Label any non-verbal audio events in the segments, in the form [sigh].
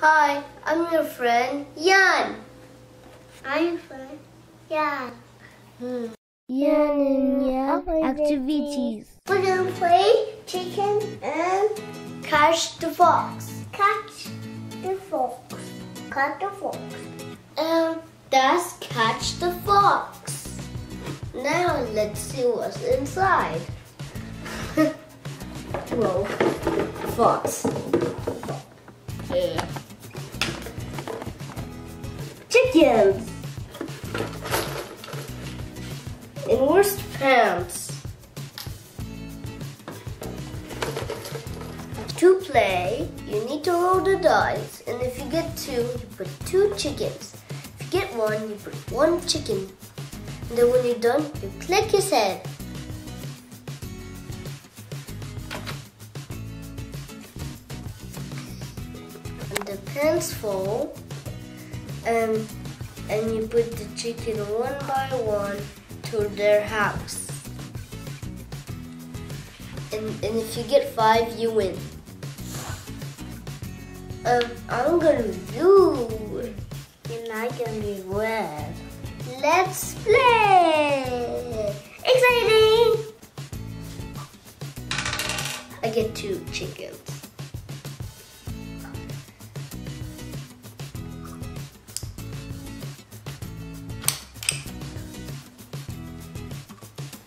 Hi, I'm your friend, Jan. I'm your friend, Jan. Hmm. Yan and Yad activities. We're gonna play chicken and Catch the fox. catch the fox. Catch the fox. And that's catch the fox. Now let's see what's inside. [laughs] Whoa, fox. Yeah. Chickens. In worst pants. To play, you need to roll the dice, and if you get two, you put two chickens. If you get one, you put one chicken. And then when you're done, you click his head. And the pants fall, um, and you put the chicken one by one to their house. And, and if you get five, you win. Um, I'm gonna do. You're not gonna be red. Let's play! Exciting! I get two chickens.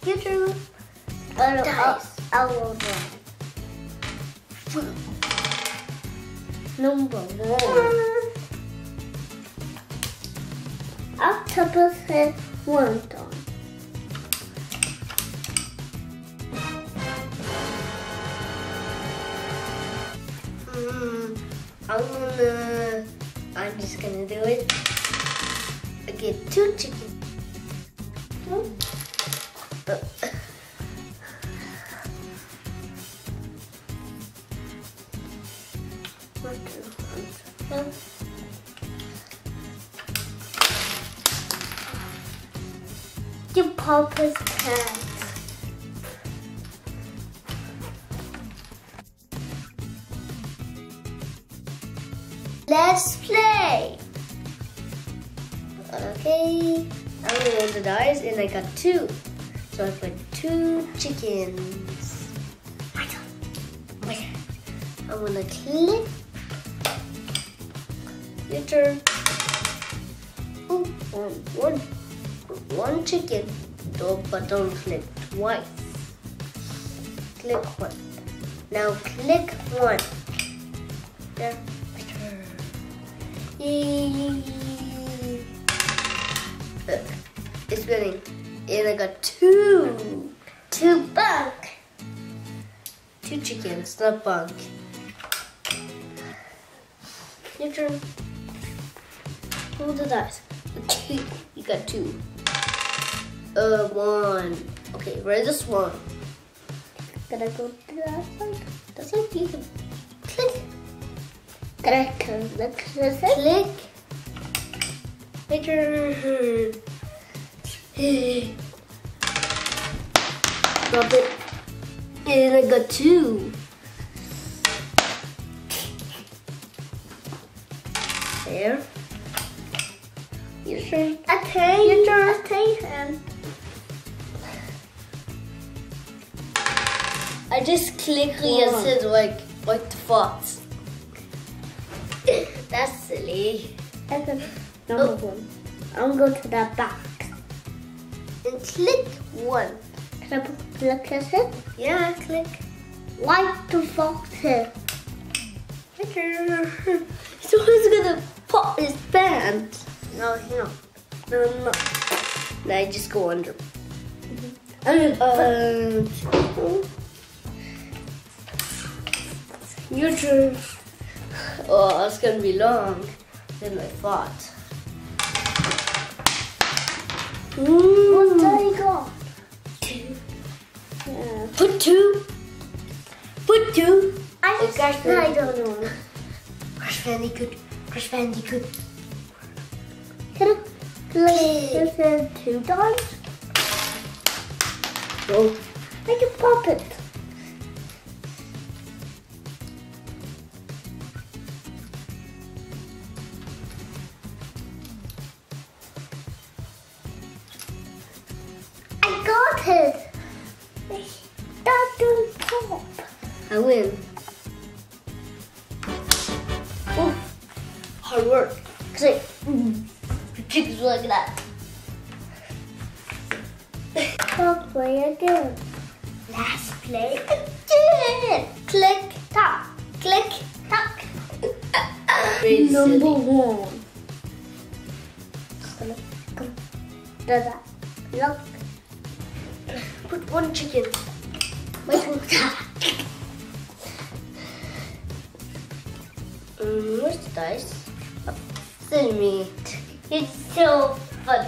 Your turn. I'll, I'll, Dice. I'll roll one. Number one. Octopus has one tongue. Mm, I'm gonna. I'm just gonna do it. I get two chickens. Uh, One, two, one, two. You Papa's pants. Let's play. Okay, I'm gonna the dice, and I got two. So I put two chickens. My turn. I'm gonna click. Your turn. Ooh, one, one, chicken. Don't, but don't click twice. Click one. Now click one. Yay. Look, it's spinning. And I got two. Two bunk. Two chickens, not bunk. Your turn. Roll the dice. You got two. Uh, one. Okay, where's this one? Gotta go to that side. That's like you can click. Gotta look. Click. My turn. [laughs] Drop it. And I got two. There. Your turn. I take Your turn. I just click and One. said like like the fox. That's silly. Oh. Number one. I'm going to the box. And click one. Can I put look at it? Yeah, click. Like the fox here. So who's gonna pop his pants? No, no. No, no. Now I just go under. Um, Uh, your turn. Oh, it's gonna be long than I thought. what Ooh. do I got? Two. Yeah. Put two. Put two. I, It's I don't know. Crash Bandicoot. Crash Bandicoot. This is two times. Oh, I can pop it. I got it. That didn't pop. I win. Oh, hard work. Cause I, mm chickens like that. I'll play again. Let's play again. Click, tock, click. Very Number one. Come on, come on. Da-da. Look. Put one chicken. Wait, mm, where's the dice? Oh, Silly me. It's so funny.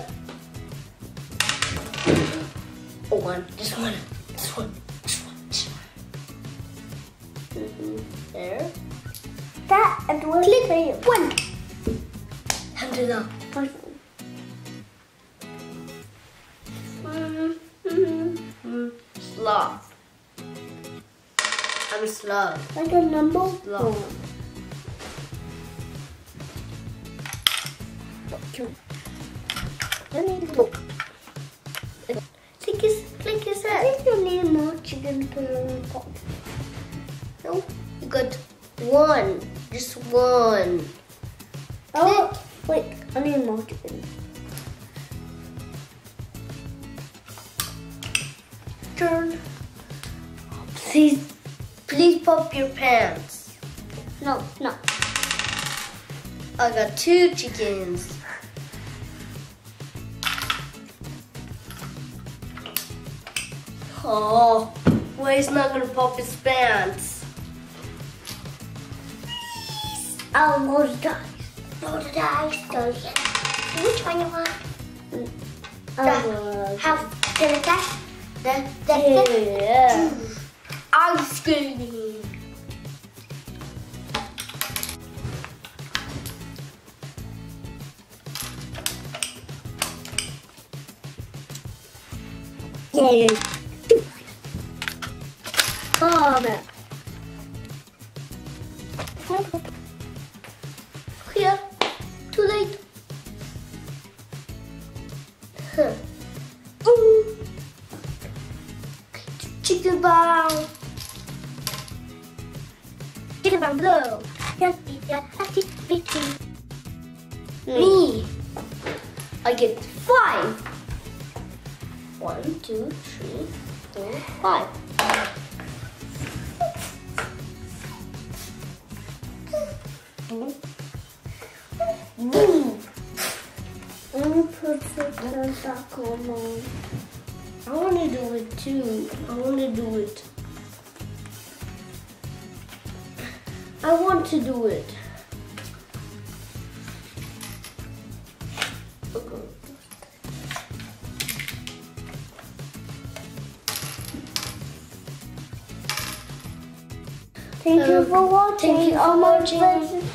Oh, one. Just one. Just one. Just one. Just one. Mhm. There. That and one Click. fail. One. It up. Mm, mm, mm. Sloth. I'm a sloth. Like a number Sloth. one. You need to Click his, click his I head. think you need more chicken to the pot. No, you got one. Just one. Oh, wait, I need more chicken. Turn. Please, please pop your pants. No, no. I got two chickens. Oh, well, he's not gonna pop his pants. I'll roll the dice. Roll the dice, dice. Which one you want? Roll. How? Can I test? The, the, Yeah. Ice skating. Yeah. Oh, man. Here. Too late. Huh. Chicken bow. Chicken bow blow. Hmm. Me. I get five. One, two, three, four, five. On. I want to do it too. I want to do it. I want to do it. Thank you Um, for watching. Thank you for watching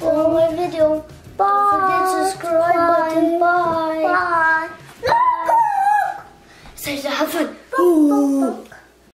all my video. Bye. Don't forget to subscribe button. Bye. Bye. Say to have fun. Ooh.